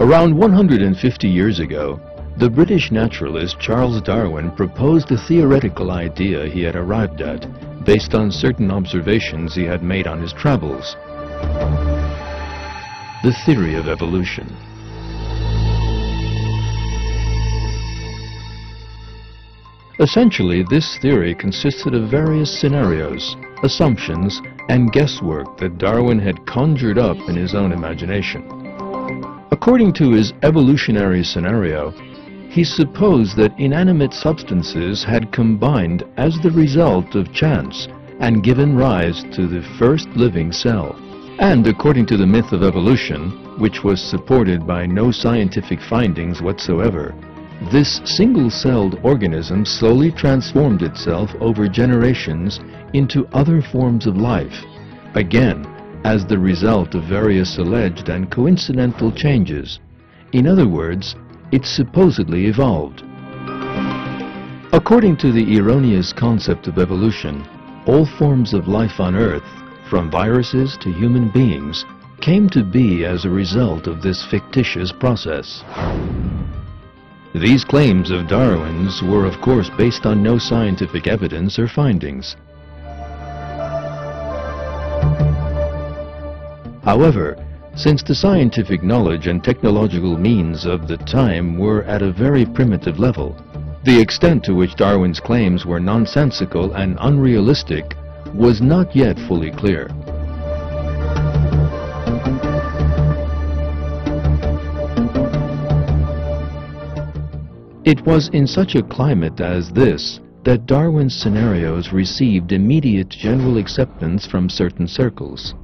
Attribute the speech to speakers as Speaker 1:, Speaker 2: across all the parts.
Speaker 1: Around 150 years ago, the British naturalist Charles Darwin proposed a theoretical idea he had arrived at based on certain observations he had made on his travels. The theory of evolution. Essentially, this theory consisted of various scenarios, assumptions, and guesswork that Darwin had conjured up in his own imagination. According to his evolutionary scenario, he supposed that inanimate substances had combined as the result of chance and given rise to the first living cell. And according to the myth of evolution, which was supported by no scientific findings whatsoever, this single-celled organism slowly transformed itself over generations into other forms of life, again as the result of various alleged and coincidental changes. In other words, it supposedly evolved. According to the erroneous concept of evolution, all forms of life on Earth, from viruses to human beings, came to be as a result of this fictitious process. These claims of Darwin's were of course based on no scientific evidence or findings. However, since the scientific knowledge and technological means of the time were at a very primitive level, the extent to which Darwin's claims were nonsensical and unrealistic was not yet fully clear. It was in such a climate as this that Darwin's scenarios received immediate general acceptance from certain circles.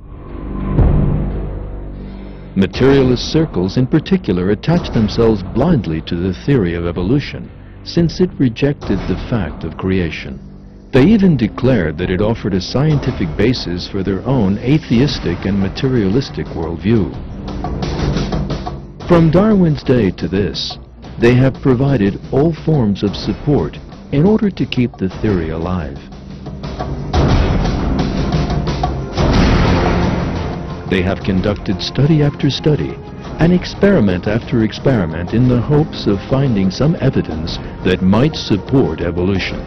Speaker 1: Materialist circles in particular attached themselves blindly to the theory of evolution, since it rejected the fact of creation. They even declared that it offered a scientific basis for their own atheistic and materialistic worldview. From Darwin's day to this, they have provided all forms of support in order to keep the theory alive. They have conducted study after study and experiment after experiment in the hopes of finding some evidence that might support evolution.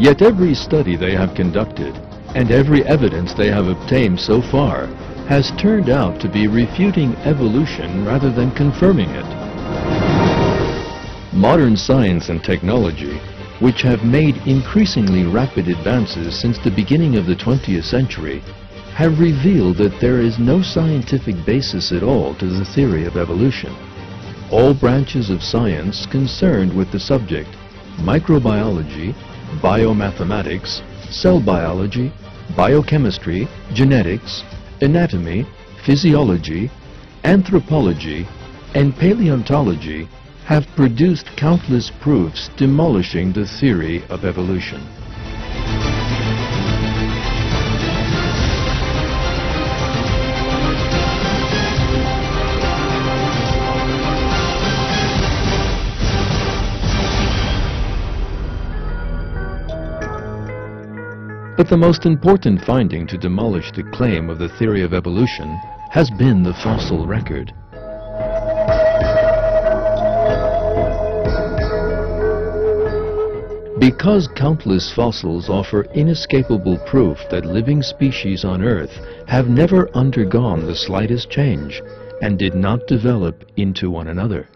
Speaker 1: Yet every study they have conducted and every evidence they have obtained so far has turned out to be refuting evolution rather than confirming it. Modern science and technology which have made increasingly rapid advances since the beginning of the 20th century, have revealed that there is no scientific basis at all to the theory of evolution. All branches of science concerned with the subject, microbiology, biomathematics, cell biology, biochemistry, genetics, anatomy, physiology, anthropology, and paleontology have produced countless proofs demolishing the theory of evolution. But the most important finding to demolish the claim of the theory of evolution has been the fossil record. Because countless fossils offer inescapable proof that living species on Earth have never undergone the slightest change and did not develop into one another.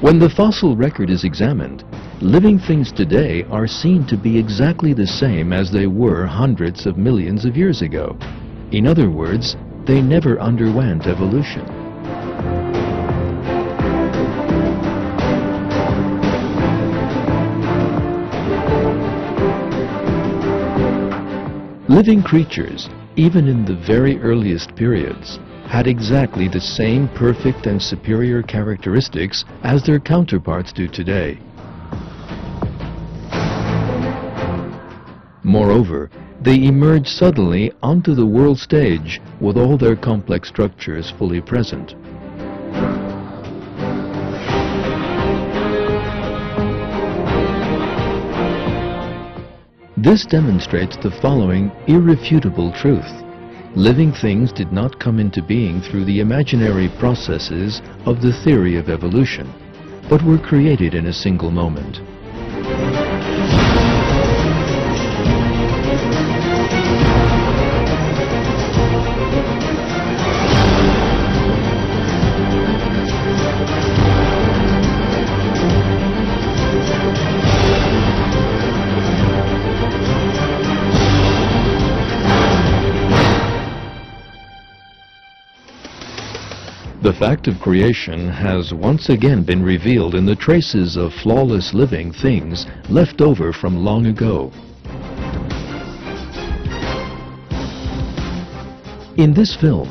Speaker 1: When the fossil record is examined, living things today are seen to be exactly the same as they were hundreds of millions of years ago. In other words, they never underwent evolution. Living creatures, even in the very earliest periods, had exactly the same perfect and superior characteristics as their counterparts do today. Moreover, they emerge suddenly onto the world stage with all their complex structures fully present. This demonstrates the following irrefutable truth. Living things did not come into being through the imaginary processes of the theory of evolution, but were created in a single moment. The fact of creation has once again been revealed in the traces of flawless living things left over from long ago. In this film,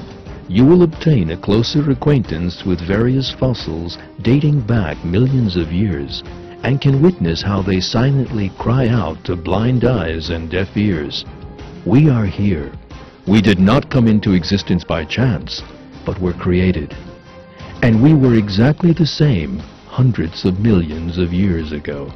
Speaker 1: you will obtain a closer acquaintance with various fossils dating back millions of years and can witness how they silently cry out to blind eyes and deaf ears. We are here. We did not come into existence by chance but were created. And we were exactly the same hundreds of millions of years ago.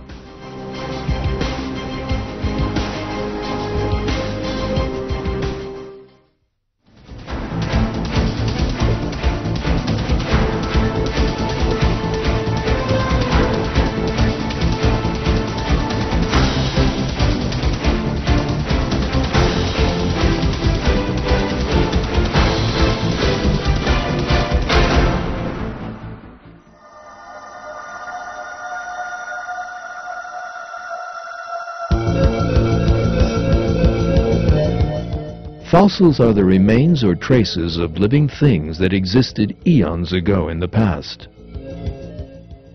Speaker 1: Fossils are the remains or traces of living things that existed eons ago in the past.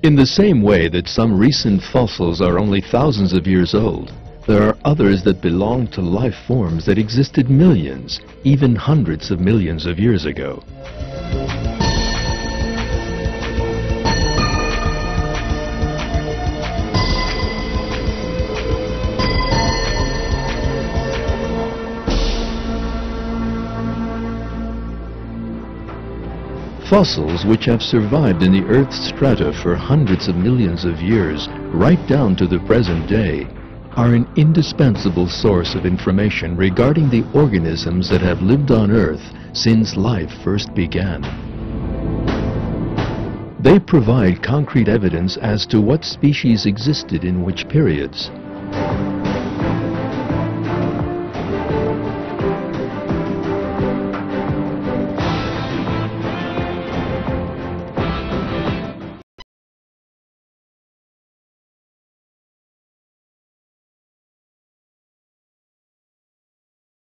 Speaker 1: In the same way that some recent fossils are only thousands of years old, there are others that belong to life forms that existed millions, even hundreds of millions of years ago. Fossils which have survived in the Earth's strata for hundreds of millions of years, right down to the present day, are an indispensable source of information regarding the organisms that have lived on Earth since life first began. They provide concrete evidence as to what species existed in which periods,